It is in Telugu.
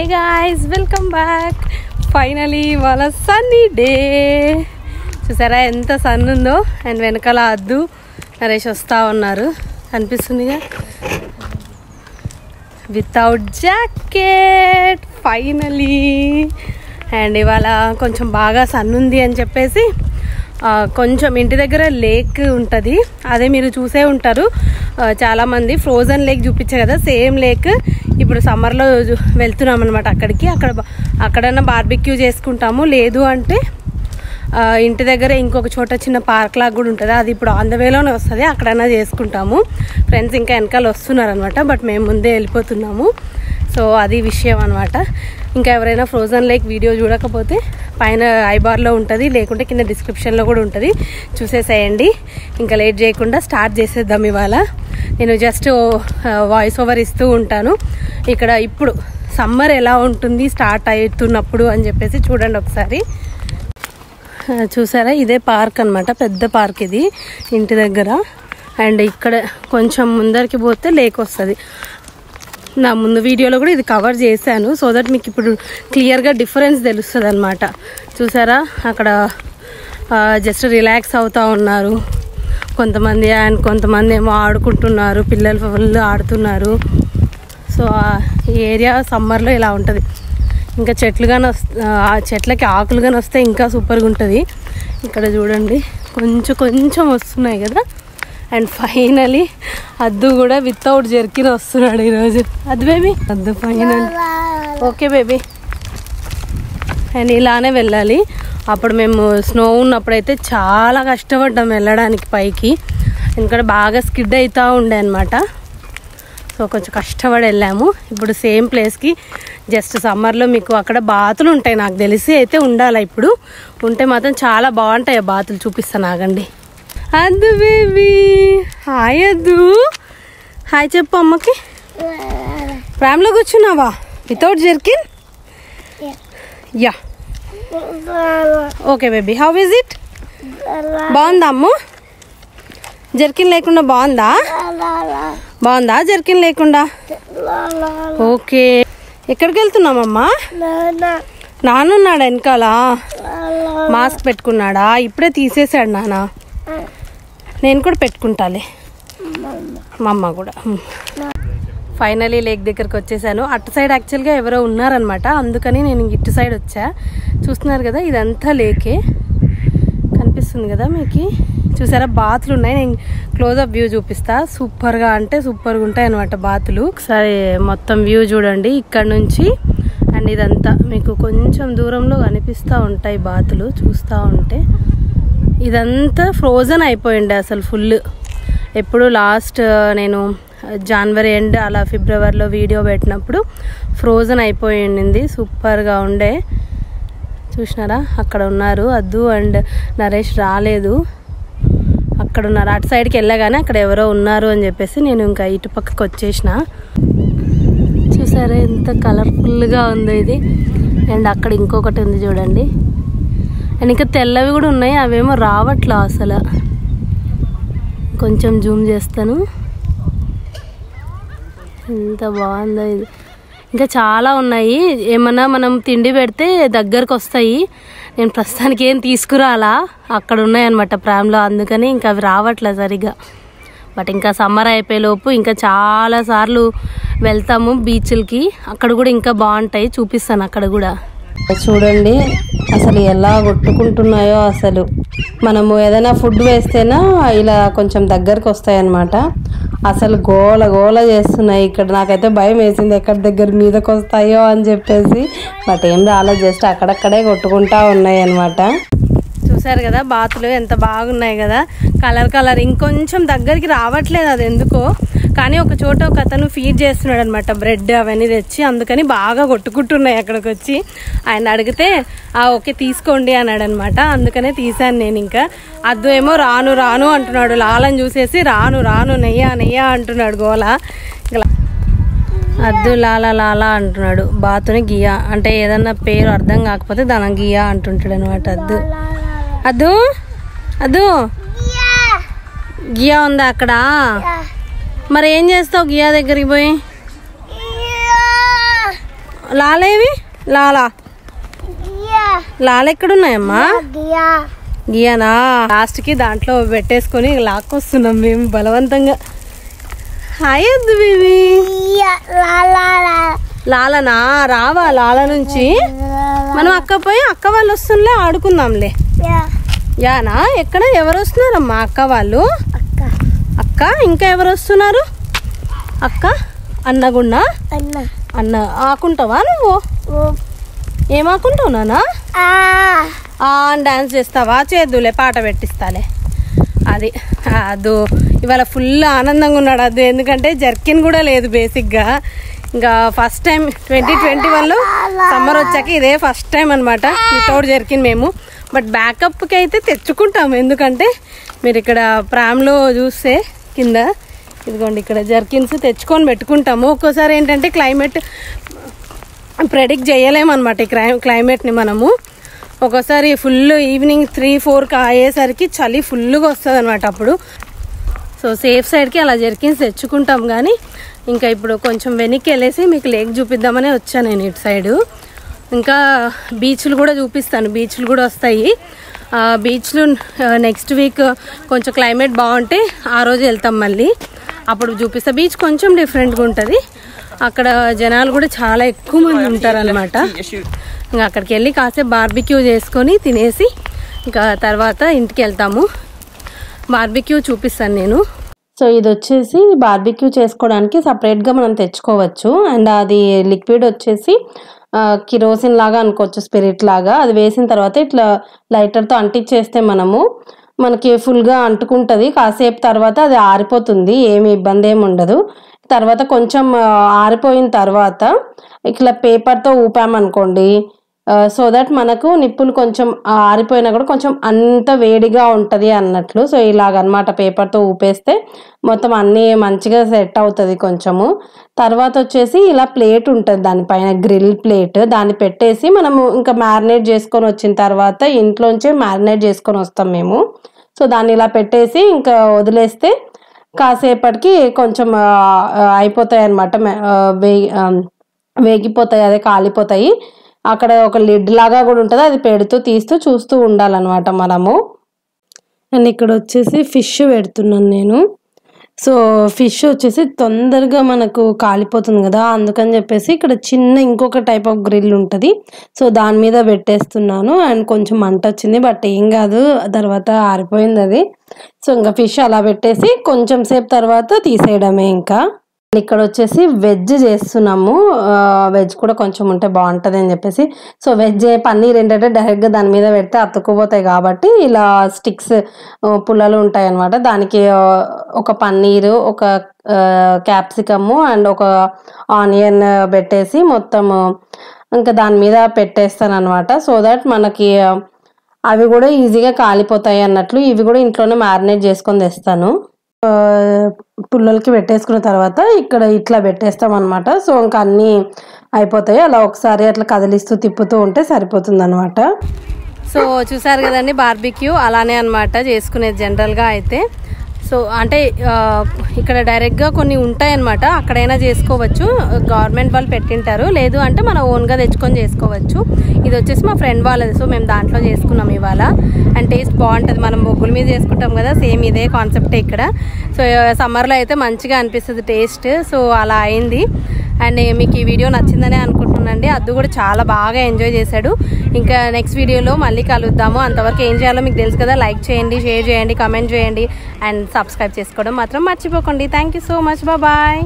Hey guys welcome back finally వాళ్ళ సన్నీ డే చూసారా ఎంత సన్ ఉందో? అండ్ వెనకాల అద్దు నరేష్ వస్తూ ఉన్నారు. అనిపిస్తుందిగా? వితౌట్ జాకెట్ ఫైనలీ అండ్ ఇవాళ కొంచెం బాగా సన్ ఉంది అని చెప్పేసి కొంచెం ఇంటి దగ్గర లేక్ ఉంటుంది. అదే మీరు చూసే ఉంటారు. చాలామంది ఫ్రోజన్ లేక్ చూపించారు కదా సేమ్ లేక్ ఇప్పుడు సమ్మర్లో వెళ్తున్నాం అనమాట అక్కడికి. అక్కడ అక్కడన్నా బార్బిక్యూ చేసుకుంటాము. లేదు అంటే ఇంటి దగ్గర ఇంకొక చోట చిన్న పార్క్ లాగా కూడా ఉంటుంది. అది ఇప్పుడు ఆన్ ద వేలోనే వస్తుంది. అక్కడన్నా చేసుకుంటాము. ఫ్రెండ్స్ ఇంకా వెనకాల వస్తున్నారనమాట బట్ మేము ముందే వెళ్ళిపోతున్నాము. సో అది విషయం అనమాట ఇంకా ఎవరైనా ఫ్రోజన్ లేక్ వీడియో చూడకపోతే పైన ఐబార్లో ఉంటుంది. లేకుంటే కింద డిస్క్రిప్షన్లో కూడా ఉంటుంది. చూసేసేయండి. ఇంకా లేట్ చేయకుండా స్టార్ట్ చేసేద్దాం ఇవాళ. నేను జస్ట్ వాయిస్ ఓవర్ ఇస్తూ ఉంటాను. ఇక్కడ ఇప్పుడు సమ్మర్ ఎలా ఉంటుంది స్టార్ట్ అవుతున్నప్పుడు అని చెప్పేసి చూడండి ఒకసారి. చూసారా? ఇదే పార్క్ అనమాట పెద్ద పార్క్ ఇది ఇంటి దగ్గర. అండ్ ఇక్కడ కొంచెం ముందరికి పోతే లేక్ వస్తుంది. నా ముందు వీడియోలో కూడా ఇది కవర్ చేశాను సో దట్ మీకు ఇప్పుడు క్లియర్గా డిఫరెన్స్ తెలుస్తుంది అనమాట చూసారా? అక్కడ జస్ట్ రిలాక్స్ అవుతూ ఉన్నారు. కొంతమంది అండ్ కొంతమంది ఏమో ఆడుకుంటున్నారు. పిల్లలు ఫుల్ ఆడుతున్నారు. సో ఈ ఏరియా సమ్మర్లో ఇలా ఉంటుంది. ఇంకా చెట్లు కానీ ఆ చెట్లకి ఆకులు కానీ వస్తే ఇంకా సూపర్గా ఉంటుంది. ఇక్కడ చూడండి. కొంచెం కొంచెం వస్తున్నాయి కదా. అండ్ ఫైనలీ అద్దు కూడా వితౌట్ జర్కిన్ వస్తున్నాడు ఈరోజు. Addu baby. Addu final. Okay baby. And ఇలానే వెళ్ళాలి. అప్పుడు మేము స్నో ఉన్నప్పుడైతే చాలా కష్టపడ్డాం వెళ్ళడానికి పైకి. ఎందుకంటే బాగా స్కిడ్ అవుతూ ఉండే అనమాట సో కొంచెం కష్టపడి వెళ్ళాము. ఇప్పుడు సేమ్ ప్లేస్కి జస్ట్ సమ్మర్లో మీకు అక్కడ బాతులు ఉంటాయి నాకు తెలిసి అయితే ఉండాలి ఇప్పుడు. ఉంటే మాత్రం చాలా బాగుంటాయి ఆ బాతులు చూపిస్తాను ఆగండి. Addu baby. Hi Addu. Hi చెప్పు అమ్మకి. ప్రామ్లో కూర్చున్నావా? Without jerkin yeah okay baby how is it బాగుందా అమ్ము? జర్కిన్ లేకుండా బాగుందా? బాగుందా జర్కిన్ లేకుండా? ఓకే ఎక్కడికి వెళ్తున్నామమ్మా? నాన్నున్నాడు వెనకాల? మాస్క్ పెట్టుకున్నాడా? ఇప్పుడే తీసేసాడు నాన్న. నేను కూడా పెట్టుకుంటాలే. మా అమ్మ కూడా. ఫైనలీ లేక్ దగ్గరకు వచ్చేసాను. అటు సైడ్ యాక్చువల్గా ఎవరో ఉన్నారనమాట. అందుకని నేను ఇటు సైడ్ వచ్చా. చూస్తున్నారు కదా ఇదంతా లేకే. కనిపిస్తుంది కదా మీకు? చూసారా బాతులు ఉన్నాయి. నేను క్లోజ్అప్ వ్యూ చూపిస్తా. సూపర్గా అంటే సూపర్గా ఉంటాయి అనమాట బాతులు. ఒకసారి మొత్తం వ్యూ చూడండి ఇక్కడ నుంచి. అండ్ ఇదంతా మీకు కొంచెం దూరంలో కనిపిస్తూ ఉంటాయి బాతులు చూస్తూ ఉంటే. ఇదంతా ఫ్రోజన్ అయిపోయింది అసలు ఫుల్ ఎప్పుడు లాస్ట్ నేను జనవరి ఎండ్ అలా ఫిబ్రవరిలో వీడియో పెట్టినప్పుడు ఫ్రోజన్ అయిపోయి ఉండింది. సూపర్గా ఉండే. చూసినారా? అక్కడ ఉన్నారు అద్దు అండ్ నరేష్ రాలేదు. అక్కడ ఉన్నారు. అటు సైడ్కి వెళ్ళగానే అక్కడ ఎవరో ఉన్నారు అని చెప్పేసి నేను ఇంకా ఇటు పక్కకు వచ్చేసిన. చూసారా? ఎంత కలర్ఫుల్గా ఉందో ఇది. అండ్ అక్కడ ఇంకొకటి ఉంది చూడండి. అండ్ ఇంకా తెల్లవి కూడా ఉన్నాయి. అవేమో రావట్లా అసలు. కొంచెం జూమ్ చేస్తాను. ఎంత బాగుందో ఇది. ఇంకా చాలా ఉన్నాయి. ఏమన్నా మనం తిండి పెడితే దగ్గరకు వస్తాయి నేను ప్రస్తుతానికి ఏం తీసుకురాలా. అక్కడ ఉన్నాయన్నమాట ప్రామ్లో అందుకని ఇంకా అవి రావట్లే సరిగా బట్ ఇంకా సమ్మర్ అయిపోయేలోపు ఇంకా చాలా సార్లు వెళ్తాము బీచ్లకి. అక్కడ కూడా ఇంకా బాగుంటాయి. చూపిస్తాను అక్కడ కూడా. చూడండి అసలు ఎలా కొట్టుకుంటున్నాయో అసలు. మనము ఏదైనా ఫుడ్ వేస్తేనా ఇలా కొంచెం దగ్గరకు వస్తాయన్నమాట అసలు గోల గోల చేస్తున్నాయి. ఇక్కడ నాకైతే భయం వేసింది. ఎక్కడి దగ్గర మీదకి వస్తాయో అని చెప్పేసి. బట్ ఏం రాలేదు జస్ట్ అక్కడక్కడే కొట్టుకుంటా ఉన్నాయి అన్నమాట చూసారు కదా బాతులు ఎంత బాగున్నాయి కదా. Colour colour. ఇంకొంచెం దగ్గరికి రావట్లేదు అది ఎందుకో. కానీ ఒక చోట ఒక అతను ఫీడ్ చేస్తున్నాడు అనమాట బ్రెడ్ అవన్నీ తెచ్చి అందుకని బాగా కొట్టుకుంటున్నాయి అక్కడికి వచ్చి ఆయన అడిగితే ఆ ఓకే తీసుకోండి అన్నాడు అనమాట అందుకనే తీసాను నేను ఇంకా. అద్దు ఏమో రాను రాను అంటున్నాడు. లాలని చూసేసి రాను రాను నెయ్యా నెయ్యా అంటున్నాడు గోల. ఇంకా అద్దు లాలా లాలా అంటున్నాడు. బాతుని గియా. అంటే ఏదన్నా పేరు అర్థం కాకపోతే దాని గియా అంటుంటాడు అనమాట అద్దు. అద్దు? అద్దు? గియా. ఉందా అక్కడ? మరి ఏం చేస్తావు గియా దగ్గరికి పోయి? లాలేవి? లాలా? లాల ఎక్కడున్నాయమ్మా గియానా? లాస్ట్కి దాంట్లో పెట్టేసుకొని లాక్కొస్తున్నాం మేము బలవంతంగా. హాయ్ వద్దు బేబీ. లాలనా? రావా లాల నుంచి? మనం అక్క పోయి అక్క వాళ్ళు వస్తుండే ఆడుకుందాంలే యానా? ఎక్కడ? ఎవరు వస్తున్నారమ్మా అక్క వాళ్ళు? అక్క ఇంకా ఎవరు వస్తున్నారు? అక్క అన్నగుండా? అన్న. ఆకుంటావా నువ్వు? ఏం ఆకుంటావు నానా? డాన్స్ చేస్తావా? చేద్దులే పాట పెట్టిస్తాలే. అది అదు ఇవాళ ఫుల్ ఆనందంగా ఉన్నాడు అది ఎందుకంటే జర్కిన్ కూడా లేదు బేసిక్గా. ఇంకా ఫస్ట్ టైం ట్వంటీ ట్వంటీ వన్లో సమ్మర్ వచ్చాక ఇదే ఫస్ట్ టైం అనమాట వితౌట్ జర్కిన్ మేము. బట్ బ్యాకప్కి అయితే తెచ్చుకుంటాము ఎందుకంటే మీరు ఇక్కడ ప్రామ్లో చూస్తే కింద ఇదిగోండి ఇక్కడ జర్కిన్స్ తెచ్చుకొని పెట్టుకుంటాము. ఒక్కోసారి ఏంటంటే క్లైమేట్ ప్రెడిక్ట్ చేయలేమన్నమాట ఈ క్లై క్లైమేట్ని మనము. ఒక్కోసారి ఫుల్ ఈవినింగ్ త్రీ ఫోర్కి అయ్యేసరికి చలి ఫుల్గా వస్తుంది అనమాట అప్పుడు. సో సేఫ్ సైడ్కి అలా జర్కిన్స్ తెచ్చుకుంటాం కానీ ఇంకా ఇప్పుడు కొంచెం వెనక్కి వెళ్ళేసి మీకు లేక్ చూపిద్దామనే వచ్చాను నేను ఇటు సైడు. ఇంకా బీచ్లు కూడా చూపిస్తాను. బీచ్లు కూడా వస్తాయి. బీచ్లు నెక్స్ట్ వీక్ కొంచెం క్లైమేట్ బాగుంటే ఆ రోజు వెళ్తాం మళ్ళీ. అప్పుడు చూపిస్తా. బీచ్ కొంచెం డిఫరెంట్గా ఉంటుంది. అక్కడ జనాలు కూడా చాలా ఎక్కువ మంది ఉంటారనమాట ఇంకా అక్కడికి వెళ్ళి కాసేపు బార్బిక్యూ చేసుకొని తినేసి ఇంకా తర్వాత ఇంటికి వెళ్తాము. బార్బిక్యూ చూపిస్తాను నేను. సో ఇది వచ్చేసి బార్బిక్యూ చేసుకోవడానికి సపరేట్గా మనం తెచ్చుకోవచ్చు. అండ్ అది లిక్విడ్ వచ్చేసి కిరోసిన్ లాగా అనుకోవచ్చు స్పిరిట్ లాగా. అది వేసిన తర్వాత ఇట్లా లైటర్తో అంటించేస్తే మనము మనకి ఫుల్గా అంటుకుంటుంది. కాసేపు తర్వాత అది ఆరిపోతుంది. ఏమి ఇబ్బంది ఏమి ఉండదు. తర్వాత కొంచెం ఆరిపోయిన తర్వాత ఇట్లా పేపర్తో ఊపామనుకోండి Uh, సో దట్ మనకు నిప్పులు కొంచెం ఆరిపోయినా కూడా కొంచెం అంత వేడిగా ఉంటుంది అన్నట్లు. సో ఇలాగనమాట పేపర్తో ఊపేస్తే మొత్తం అన్నీ మంచిగా సెట్ అవుతుంది కొంచెము. తర్వాత వచ్చేసి ఇలా ప్లేట్ ఉంటుంది దానిపైన గ్రిల్ ప్లేట్. దాన్ని పెట్టేసి మనము ఇంకా మ్యారినేట్ చేసుకొని వచ్చిన తర్వాత ఇంట్లోంచే మ్యారినేట్ చేసుకొని వస్తాం మేము. సో దాన్ని ఇలా పెట్టేసి ఇంకా వదిలేస్తే కాసేపటికి కొంచెం అయిపోతాయి అనమాట వేగిపోతాయి అదే కాలిపోతాయి. అక్కడ ఒక లిడ్ లాగా కూడా ఉంటుంది. అది పెడుతూ తీస్తూ చూస్తూ ఉండాలన్నమాట మనము. అండ్ ఇక్కడ వచ్చేసి ఫిష్ పెడుతున్నాను నేను. సో ఫిష్ వచ్చేసి తొందరగా మనకు కాలిపోతుంది కదా. అందుకని చెప్పేసి ఇక్కడ చిన్న ఇంకొక టైప్ ఆఫ్ గ్రిల్ ఉంటుంది. సో దాని మీద పెట్టేస్తున్నాను. అండ్ కొంచెం మంట వచ్చింది బట్ ఏం కాదు. తర్వాత ఆరిపోయింది అది. సో ఇంకా ఫిష్ అలా పెట్టేసి కొంచెం సేపు తర్వాత తీసేయడమే ఇంకా. ఇక్కడ వచ్చేసి వెజ్ చేస్తున్నాము. వెజ్ కూడా కొంచెం ఉంటే బాగుంటుంది అని చెప్పేసి. సో వెజ్ పన్నీర్ ఏంటంటే డైరెక్ట్గా దాని మీద పెడితే అతుక్కుపోతాయి కాబట్టి ఇలా స్టిక్స్ పుల్లలు ఉంటాయి అన్నమాట దానికి ఒక పన్నీరు ఒక క్యాప్సికము అండ్ ఒక ఆనియన్ పెట్టేసి మొత్తము ఇంకా దాని మీద పెట్టేస్తాను అనమాట సో దట్ మనకి అవి కూడా ఈజీగా కాలిపోతాయి అన్నట్లు ఇవి కూడా ఇంట్లోనే మ్యారినేట్ చేసుకొని తెస్తాను. పుల్లలకి పెట్టేసుకున్న తర్వాత ఇక్కడ ఇట్లా పెట్టేస్తాం అనమాట సో ఇంకా అన్నీ అయిపోతాయి. అలా ఒకసారి అట్లా కదిలిస్తూ తిప్పుతూ ఉంటే సరిపోతుంది అనమాట సో చూసారు కదండి బార్బిక్యూ అలానే అనమాట చేసుకునేది జనరల్గా అయితే. సో అంటే ఇక్కడ డైరెక్ట్గా కొన్ని ఉంటాయన్నమాట. అక్కడైనా చేసుకోవచ్చు. గవర్నమెంట్ వాళ్ళు పెట్టింటారు. లేదు అంటే మనం ఓన్గా తెచ్చుకొని చేసుకోవచ్చు. ఇది వచ్చేసి మా ఫ్రెండ్ వాళ్ళది. సో మేము దాంట్లో చేసుకున్నాం ఇవాళ. అండ్ టేస్ట్ బాగుంటుంది. మనం బొగ్గుల మీద చేసుకుంటాం కదా సేమ్ ఇదే కాన్సెప్టే ఇక్కడ. సో సమ్మర్లో అయితే మంచిగా అనిపిస్తుంది టేస్ట్. సో అలా అయింది. అండ్ మీకు ఈ వీడియో నచ్చిందనే అనుకుంటున్నాండి అద్దు కూడా చాలా బాగా ఎంజాయ్ చేశాడు. ఇంకా నెక్స్ట్ వీడియోలో మళ్ళీ కలుద్దాము. అంతవరకు ఏం చేయాలో మీకు తెలుసు కదా. లైక్ చేయండి షేర్ చేయండి కమెంట్ చేయండి. అండ్ సబ్స్క్రైబ్ చేసుకోవడం మాత్రం మర్చిపోకండి. Thank you so much bye